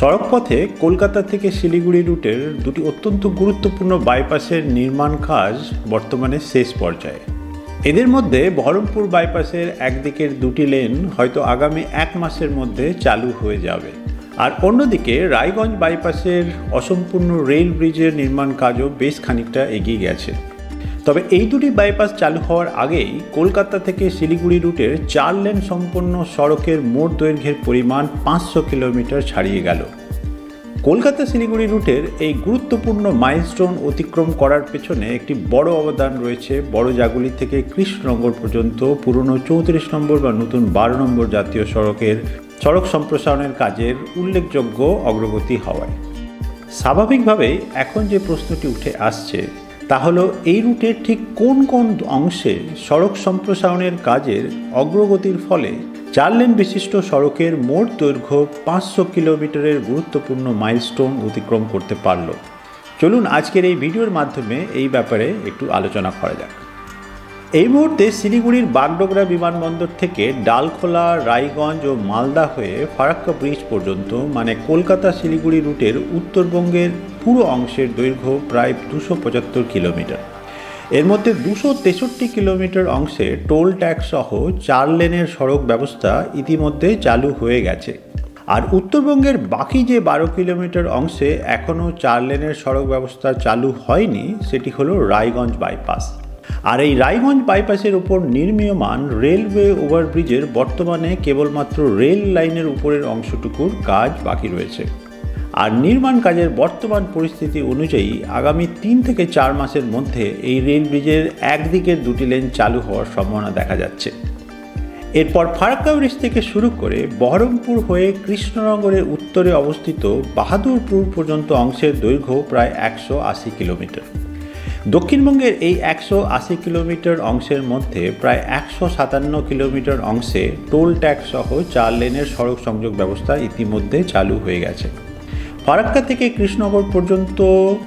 সড়কপথে কলকাতা থেকে শিলিগুড়ি রুটের দুটি অত্যন্ত গুরুত্বপূর্ণ বাইপাসের নির্মাণ কাজ বর্তমানে শেষ পর্যায়ে। এদের মধ্যে বহরমপুর বাইপাসের একদিকের দুটি লেন হয়তো আগামী এক মাসের মধ্যে চালু হয়ে যাবে। আর অন্যদিকে রায়গঞ্জ বাইপাসের অসম্পূর্ণ রেল ব্রিজের নির্মাণ কাজও বেশ খানিকটা এগিয়ে গেছে। তবে এই দুটি বাইপাস চালু হওয়ার আগেই কলকাতা থেকে শিলিগুড়ি রুটের চার লেন সম্পন্ন সড়কের মোট দৈর্ঘ্যের পরিমাণ পাঁচশো কিলোমিটার ছাড়িয়ে গেল। কলকাতা শিলিগুড়ি রুটের এই গুরুত্বপূর্ণ মাইলস্টোন অতিক্রম করার পেছনে একটি বড় অবদান রয়েছে বড় জাগুলি থেকে কৃষ্ণনগর পর্যন্ত, পুরনো চৌত্রিশ নম্বর বা নতুন বারো নম্বর জাতীয় সড়কের সড়ক সম্প্রসারণের কাজের উল্লেখযোগ্য অগ্রগতি হওয়ায়। স্বাভাবিকভাবেই এখন যে প্রশ্নটি উঠে আসছে তা হলো এই রুটের ঠিক কোন কোন অংশে সড়ক সম্প্রসারণের কাজের অগ্রগতির ফলে চার লেন বিশিষ্ট সড়কের মোট দৈর্ঘ্য পাঁচশো কিলোমিটারের গুরুত্বপূর্ণ মাইলস্টোন অতিক্রম করতে পারল। চলুন আজকের এই ভিডিওর মাধ্যমে এই ব্যাপারে একটু আলোচনা করা যাক। এই মুহূর্তে শিলিগুড়ির বাগডোগরা বিমানবন্দর থেকে ডালখোলা, রায়গঞ্জ ও মালদা হয়ে ফারাক্কা ব্রিজ পর্যন্ত মানে কলকাতা শিলিগুড়ি রুটের উত্তরবঙ্গের পুরো অংশের দৈর্ঘ্য প্রায় দুশো পঁচাত্তর কিলোমিটার। এর মধ্যে দুশো তেষট্টি কিলোমিটার অংশে টোল ট্যাক্স সহ চার লেনের সড়ক ব্যবস্থা ইতিমধ্যে চালু হয়ে গেছে। আর উত্তরবঙ্গের বাকি যে বারো কিলোমিটার অংশে এখনও চার লেনের সড়ক ব্যবস্থা চালু হয়নি, সেটি হলো রায়গঞ্জ বাইপাস। আর এই রায়গঞ্জ বাইপাসের উপর নির্মীয়মান রেলওয়ে ওভারব্রিজের বর্তমানে কেবলমাত্র রেল লাইনের উপরের অংশটুকুর কাজ বাকি রয়েছে। আর নির্মাণ কাজের বর্তমান পরিস্থিতি অনুযায়ী আগামী তিন থেকে চার মাসের মধ্যে এই রেল ব্রিজের একদিকের দুটি লেন চালু হওয়ার সম্ভাবনা দেখা যাচ্ছে। এরপর ফারাক্কা ব্রিজ থেকে শুরু করে বহরমপুর হয়ে কৃষ্ণনগরের উত্তরে অবস্থিত বাহাদুরপুর পর্যন্ত অংশের দৈর্ঘ্য প্রায় একশো আশি কিলোমিটার। দক্ষিণবঙ্গের এই একশো আশি কিলোমিটার অংশের মধ্যে প্রায় একশো সাতান্ন কিলোমিটার অংশে টোল ট্যাক্স সহ চার লেনের সড়ক সংযোগ ব্যবস্থা ইতিমধ্যে চালু হয়ে গেছে। ফারাক্কা থেকে কৃষ্ণনগর পর্যন্ত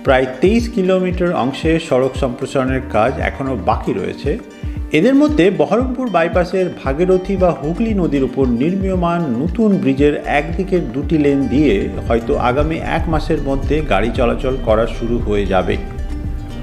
প্রায় তেইশ কিলোমিটার অংশে সড়ক সম্প্রসারণের কাজ এখনও বাকি রয়েছে। এদের মধ্যে বহরমপুর বাইপাসের ভাগীরথী বা হুগলি নদীর উপর নির্মীয়মান নতুন ব্রিজের একদিকের দুটি লেন দিয়ে হয়তো আগামী এক মাসের মধ্যে গাড়ি চলাচল করা শুরু হয়ে যাবে।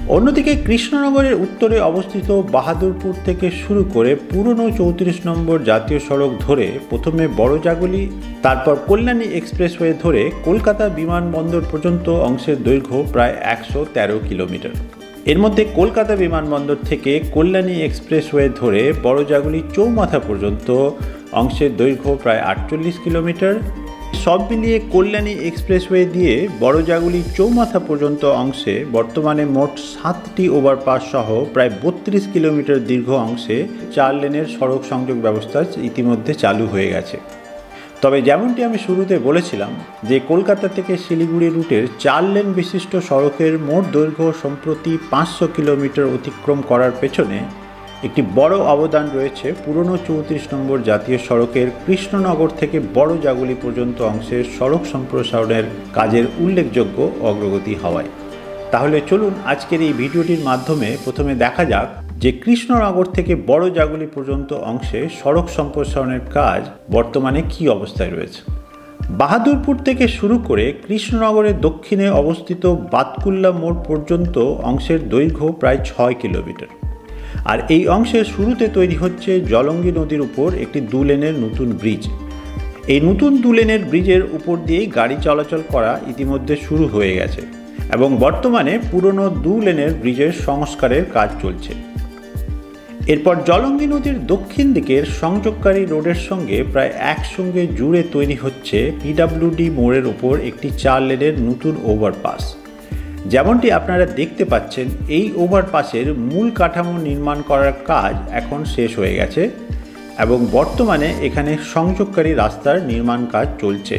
অন্যদিকে কৃষ্ণনগরের উত্তরে অবস্থিত বাহাদুরপুর থেকে শুরু করে পুরনো চৌত্রিশ নম্বর জাতীয় সড়ক ধরে প্রথমে বড় জাগুলি তারপর কল্যাণী এক্সপ্রেসওয়ে ধরে কলকাতা বিমানবন্দর পর্যন্ত অংশের দৈর্ঘ্য প্রায় একশো তেরো কিলোমিটার। এর মধ্যে কলকাতা বিমানবন্দর থেকে কল্যাণী এক্সপ্রেসওয়ে ধরে বড় জাগুলি চৌমাথা পর্যন্ত অংশের দৈর্ঘ্য প্রায় আটচল্লিশ কিলোমিটার সব মিলিয়ে কল্যাণী এক্সপ্রেসওয়ে দিয়ে বড়জাগুলি চৌমাথা পর্যন্ত অংশে বর্তমানে মোট সাতটি ওভারপাস সহ প্রায় বত্রিশ কিলোমিটার দীর্ঘ অংশে চার লেনের সড়ক সংযোগ ব্যবস্থা ইতিমধ্যে চালু হয়ে গেছে। তবে যেমনটি আমি শুরুতে বলেছিলাম যে কলকাতা থেকে শিলিগুড়ি রুটের চার লেন বিশিষ্ট সড়কের মোট দৈর্ঘ্য সম্প্রতি পাঁচশো কিলোমিটার অতিক্রম করার পেছনে একটি বড় অবদান রয়েছে পুরনো চৌত্রিশ নম্বর জাতীয় সড়কের কৃষ্ণনগর থেকে বড় জাগুলি পর্যন্ত অংশের সড়ক সম্প্রসারণের কাজের উল্লেখযোগ্য অগ্রগতি হওয়ায়। তাহলে চলুন আজকের এই ভিডিওটির মাধ্যমে প্রথমে দেখা যাক যে কৃষ্ণনগর থেকে বড় জাগুলি পর্যন্ত অংশে সড়ক সম্প্রসারণের কাজ বর্তমানে কি অবস্থায় রয়েছে। বাহাদুরপুর থেকে শুরু করে কৃষ্ণনগরের দক্ষিণে অবস্থিত বাতকুল্লা মোড় পর্যন্ত অংশের দৈর্ঘ্য প্রায় ছয় কিলোমিটার। আর এই অংশের শুরুতে তৈরি হচ্ছে জলঙ্গি নদীর উপর একটি দু লেনের নতুন ব্রিজ। এই নতুন দু লেনের ব্রিজের উপর দিয়েই গাড়ি চলাচল করা ইতিমধ্যে শুরু হয়ে গেছে এবং বর্তমানে পুরনো দু লেনের ব্রিজের সংস্কারের কাজ চলছে। এরপর জলঙ্গি নদীর দক্ষিণ দিকের সংযোগকারী রোডের সঙ্গে প্রায় একসঙ্গে জুড়ে তৈরি হচ্ছে পিডাব্লিউডি মোড়ের উপর একটি চার লেনের নতুন ওভারপাস যেমনটি আপনারা দেখতে পাচ্ছেন, এই ওভারপাসের মূল কাঠামো নির্মাণ করার কাজ এখন শেষ হয়ে গেছে এবং বর্তমানে এখানে সংযোগকারী রাস্তার নির্মাণ কাজ চলছে।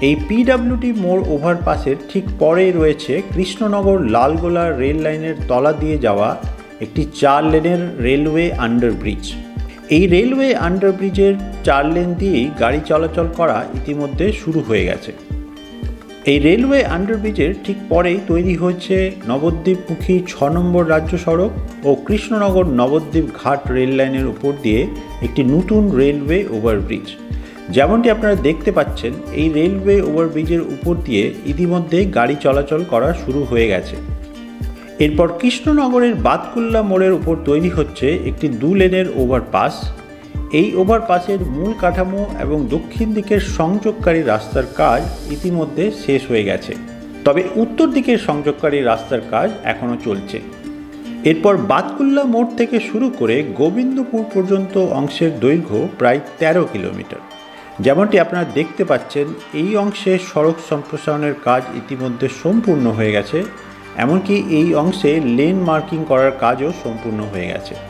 এই পিডাব্লিউটি মোড় ওভারপাসের ঠিক পরেই রয়েছে কৃষ্ণনগর লালগোলা রেল লাইনের তলা দিয়ে যাওয়া একটি চার লেনের রেলওয়ে আন্ডারব্রিজ। এই রেলওয়ে আন্ডারব্রিজের চার লেন দিয়েই গাড়ি চলাচল করা ইতিমধ্যে শুরু হয়ে গেছে। এই রেলওয়ে আন্ডারব্রিজের ঠিক পরেই তৈরি হয়েছে নবদ্বীপমুখী ছ নম্বর রাজ্য সড়ক ও কৃষ্ণনগর নবদ্বীপ ঘাট রেল লাইনের উপর দিয়ে একটি নতুন রেলওয়ে ওভারব্রিজ। যেমনটি আপনারা দেখতে পাচ্ছেন, এই রেলওয়ে ওভারব্রিজের উপর দিয়ে ইতিমধ্যে গাড়ি চলাচল করা শুরু হয়ে গেছে। এরপর কৃষ্ণনগরের বাতকুল্লা মোড়ের উপর তৈরি হচ্ছে একটি দু লেনের ওভারপাস। এই ওভারপাসের মূল কাঠামো এবং দক্ষিণ দিকের সংযোগকারী রাস্তার কাজ ইতিমধ্যে শেষ হয়ে গেছে। তবে উত্তর দিকের সংযোগকারী রাস্তার কাজ এখনও চলছে। এরপর বাতকুল্লা মোড় থেকে শুরু করে গোবিন্দপুর পর্যন্ত অংশের দৈর্ঘ্য প্রায় ১৩ কিলোমিটার। যেমনটি আপনারা দেখতে পাচ্ছেন, এই অংশে সড়ক সম্প্রসারণের কাজ ইতিমধ্যে সম্পূর্ণ হয়ে গেছে। এমনকি এই অংশে লেন মার্কিং করার কাজও সম্পূর্ণ হয়ে গেছে।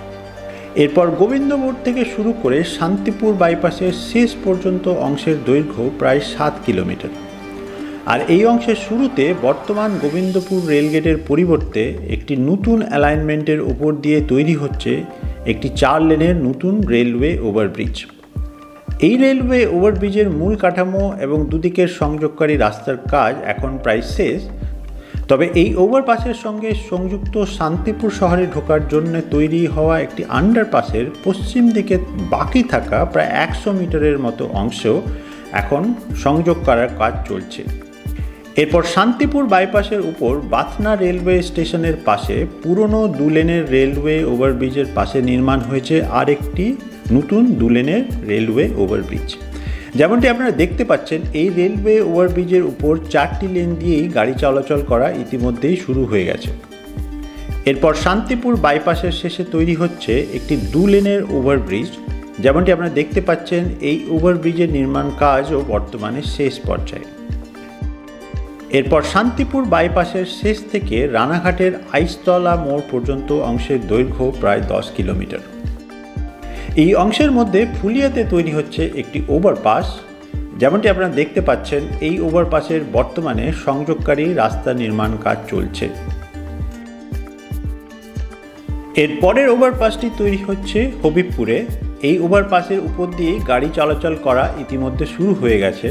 এরপর গোবিন্দ মোড় থেকে শুরু করে শান্তিপুর বাইপাসের শেষ পর্যন্ত অংশের দৈর্ঘ্য প্রায় সাত কিলোমিটার। আর এই অংশের শুরুতে বর্তমান গোবিন্দপুর রেলগেটের পরিবর্তে একটি নতুন অ্যালাইনমেন্টের উপর দিয়ে তৈরি হচ্ছে একটি চার লেনের নতুন রেলওয়ে ওভারব্রিজ। এই রেলওয়ে ওভারব্রিজের মূল কাঠামো এবং দুদিকের সংযোগকারী রাস্তার কাজ এখন প্রায় শেষ তবে এই ওভারপাসের সঙ্গে সংযুক্ত শান্তিপুর শহরে ঢোকার জন্য তৈরি হওয়া একটি আন্ডারপাসের পশ্চিম দিকে বাকি থাকা প্রায় একশো মিটারের মতো অংশ এখন সংযোগ করার কাজ চলছে। এরপর শান্তিপুর বাইপাসের উপর বাথনা রেলওয়ে স্টেশনের পাশে পুরনো দুলেনের রেলওয়ে ওভারব্রিজের পাশে নির্মাণ হয়েছে আরেকটি নতুন দুলেনের রেলওয়ে ওভারব্রিজ যেমনটি আপনারা দেখতে পাচ্ছেন, এই রেলওয়ে ওভারব্রিজের উপর চারটি লেন দিয়েই গাড়ি চলাচল করা ইতিমধ্যেই শুরু হয়ে গেছে। এরপর শান্তিপুর বাইপাসের শেষে তৈরি হচ্ছে একটি দু লেনের ওভারব্রিজ। যেমনটি আপনারা দেখতে পাচ্ছেন, এই ওভারব্রিজের নির্মাণ কাজও বর্তমানে শেষ পর্যায়ে। এরপর শান্তিপুর বাইপাসের শেষ থেকে রানাঘাটের আইসতলা মোড় পর্যন্ত অংশের দৈর্ঘ্য প্রায় দশ কিলোমিটার। এই অংশের মধ্যে ফুলিয়াতে তৈরি হচ্ছে একটি ওভারপাস। যেমনটি আপনারা দেখতে পাচ্ছেন, এই ওভারপাসের বর্তমানে সংযোগকারী রাস্তা নির্মাণ কাজ চলছে। এর পরের ওভারপাসটি তৈরি হচ্ছে হবিবপুরে। এই ওভারপাসের উপর দিয়ে গাড়ি চলাচল করা ইতিমধ্যে শুরু হয়ে গেছে।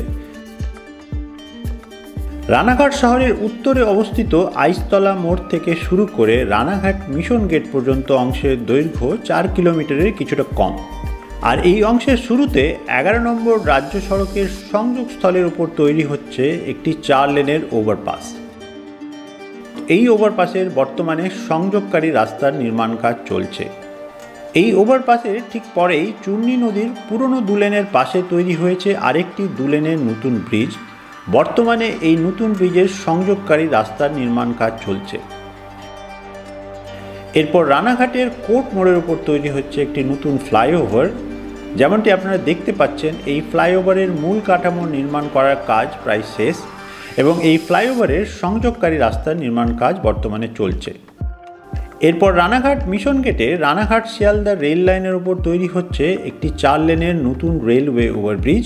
রানাঘাট শহরের উত্তরে অবস্থিত আইসতলা মোড় থেকে শুরু করে রানাঘাট মিশন গেট পর্যন্ত অংশের দৈর্ঘ্য চার কিলোমিটারের কিছুটা কম। আর এই অংশের শুরুতে এগারো নম্বর রাজ্য সড়কের সংযোগস্থলের উপর তৈরি হচ্ছে একটি চার লেনের ওভারপাস। এই ওভারপাসের বর্তমানে সংযোগকারী রাস্তার নির্মাণ কাজ চলছে। এই ওভারপাসের ঠিক পরেই চূর্ণী নদীর পুরনো দুলেনের পাশে তৈরি হয়েছে আরেকটি দুলেনের নতুন ব্রিজ। বর্তমানে এই নতুন ব্রিজের সংযোগকারী রাস্তার নির্মাণ কাজ চলছে। এরপর রানাঘাটের কোর্ট মোড়ের উপর তৈরি হচ্ছে একটি নতুন ফ্লাইওভার। যেমনটি আপনারা দেখতে পাচ্ছেন, এই ফ্লাইওভারের মূল কাঠামো নির্মাণ করার কাজ প্রায় শেষ এবং এই ফ্লাইওভারের সংযোগকারী রাস্তার নির্মাণ কাজ বর্তমানে চলছে। এরপর রানাঘাট মিশন গেটে রানাঘাট শিয়ালদা রেল লাইনের উপর তৈরি হচ্ছে একটি চার লেনের নতুন রেলওয়ে ওভারব্রিজ।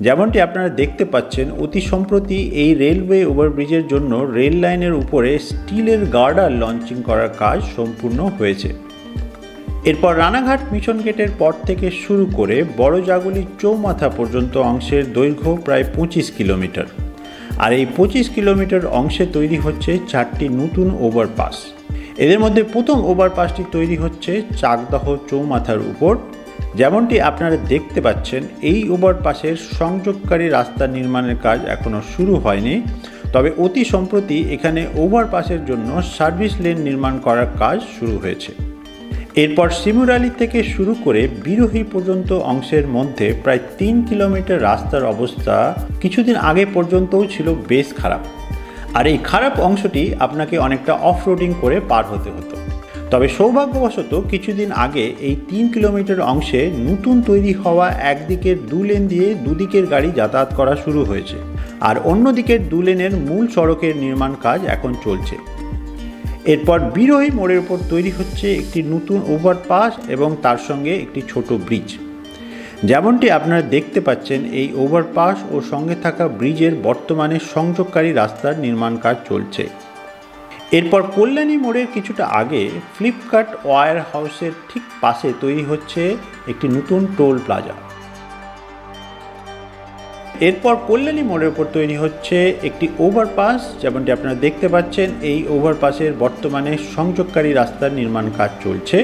যেমনটি আপনারা দেখতে পাচ্ছেন, অতি সম্প্রতি এই রেলওয়ে ওভারব্রিজের জন্য রেল লাইনের উপরে স্টিলের গার্ডার লঞ্চিং করার কাজ সম্পূর্ণ হয়েছে। এরপর রানাঘাট মিশন গেটের পর থেকে শুরু করে বড় জাগুলি চৌমাথা পর্যন্ত অংশের দৈর্ঘ্য প্রায় পঁচিশ কিলোমিটার। আর এই পঁচিশ কিলোমিটার অংশে তৈরি হচ্ছে চারটি নতুন ওভারপাস। এদের মধ্যে প্রথম ওভারপাসটি তৈরি হচ্ছে চাকদহ চৌমাথার উপর। যেমনটি আপনারা দেখতে পাচ্ছেন, এই ওভারপাসের সংযোগকারী রাস্তা নির্মাণের কাজ এখনও শুরু হয়নি। তবে অতি সম্প্রতি এখানে ওভারপাসের জন্য সার্ভিস লেন নির্মাণ করার কাজ শুরু হয়েছে। এরপর সিমুরালি থেকে শুরু করে বিরোহী পর্যন্ত অংশের মধ্যে প্রায় তিন কিলোমিটার রাস্তার অবস্থা কিছুদিন আগে পর্যন্তও ছিল বেশ খারাপ। আর এই খারাপ অংশটি আপনাকে অনেকটা অফ রোডিং করে পার হতে হতো। তবে সৌভাগ্যবশত কিছুদিন আগে এই তিন কিলোমিটার অংশে নতুন তৈরি হওয়া একদিকের দু লেন দিয়ে দুদিকের গাড়ি যাতায়াত করা শুরু হয়েছে। আর অন্যদিকের দু লেনের মূল সড়কের নির্মাণ কাজ এখন চলছে। এরপর বিরোহী মোড়ের উপর তৈরি হচ্ছে একটি নতুন ওভারপাস এবং তার সঙ্গে একটি ছোট ব্রিজ। যেমনটি আপনারা দেখতে পাচ্ছেন, এই ওভারপাস ও সঙ্গে থাকা ব্রিজের বর্তমানে সংযোগকারী রাস্তার নির্মাণ কাজ চলছে। এরপর কল্যাণী মোড়ের কিছুটা আগে ফ্লিপকার্ট ওয়ার হাউসের ঠিক পাশে তৈরি হচ্ছে একটি নতুন টোল প্লাজা। এরপর কল্যাণী মোড়ের উপর তৈরি হচ্ছে একটি ওভারপাস, যেমনটি আপনারা দেখতে পাচ্ছেন, এই ওভারপাসের বর্তমানে সংযোগকারী রাস্তার নির্মাণ কাজ চলছে।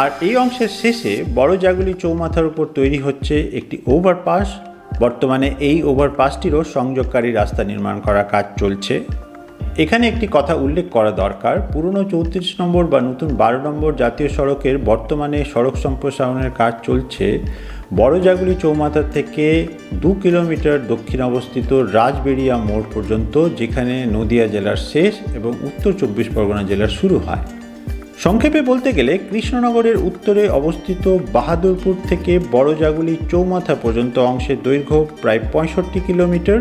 আর এই অংশের শেষে বড় জাগুলি চৌমাথার উপর তৈরি হচ্ছে একটি ওভারপাস। বর্তমানে এই ওভারপাসটিরও সংযোগকারী রাস্তা নির্মাণ করার কাজ চলছে। এখানে একটি কথা উল্লেখ করা দরকার। পুরনো চৌত্রিশ নম্বর বা নতুন বারো নম্বর জাতীয় সড়কের বর্তমানে সড়ক সম্প্রসারণের কাজ চলছে। বড়জাগুলি চৌমাথা থেকে দু কিলোমিটার দক্ষিণ অবস্থিত রাজবেড়িয়া মোড় পর্যন্ত, যেখানে নদিয়া জেলার শেষ এবং উত্তর চব্বিশ পরগনা জেলার শুরু হয়। সংক্ষেপে বলতে গেলে কৃষ্ণনগরের উত্তরে অবস্থিত বাহাদুরপুর থেকে বড়জাগুলি চৌমাথা পর্যন্ত অংশের দৈর্ঘ্য প্রায় পঁয়ষট্টি কিলোমিটার।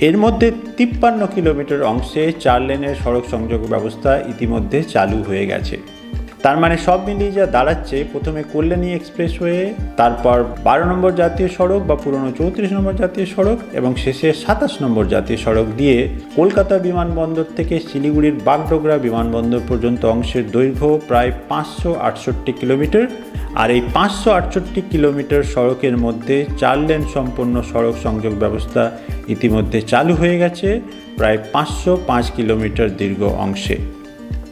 এর মধ্যে তিপ্পান্ন কিলোমিটার অংশে চার লেনের সড়ক সংযোগ ব্যবস্থা ইতিমধ্যে চালু হয়ে গেছে। তার মানে সব মিলিয়ে যা দাঁড়াচ্ছে, প্রথমে কল্যাণী এক্সপ্রেসওয়ে, তারপর বারো নম্বর জাতীয় সড়ক বা পুরনো চৌত্রিশ নম্বর জাতীয় সড়ক এবং শেষে সাতাশ নম্বর জাতীয় সড়ক দিয়ে কলকাতা বিমানবন্দর থেকে শিলিগুড়ির বাগডোগরা বিমানবন্দর পর্যন্ত অংশের দৈর্ঘ্য প্রায় পাঁচশো আটষট্টি কিলোমিটার। আর এই পাঁচশো আটষট্টি কিলোমিটার সড়কের মধ্যে চার লেন সম্পন্ন সড়ক সংযোগ ব্যবস্থা ইতিমধ্যে চালু হয়ে গেছে, প্রায় পাঁচশো পাঁচ কিলোমিটার দীর্ঘ অংশে।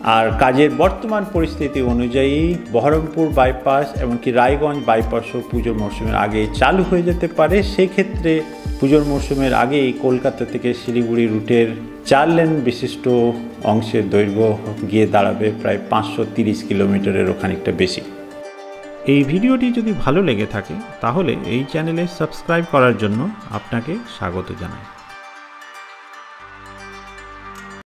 আর কাজের বর্তমান পরিস্থিতি অনুযায়ী বহরমপুর বাইপাস এমনকি রায়গঞ্জ বাইপাসও পুজোর মরশুমের আগে চালু হয়ে যেতে পারে। সেক্ষেত্রে পুজোর মরশুমের আগেই কলকাতা থেকে শিলিগুড়ি রুটের চার লেন বিশিষ্ট অংশের দৈর্ঘ্য গিয়ে দাঁড়াবে প্রায় পাঁচশো তিরিশ কিলোমিটারেরও খানিকটা বেশি। এই ভিডিওটি যদি ভালো লেগে থাকে, তাহলে এই চ্যানেলে সাবস্ক্রাইব করার জন্য আপনাকে স্বাগত জানাই।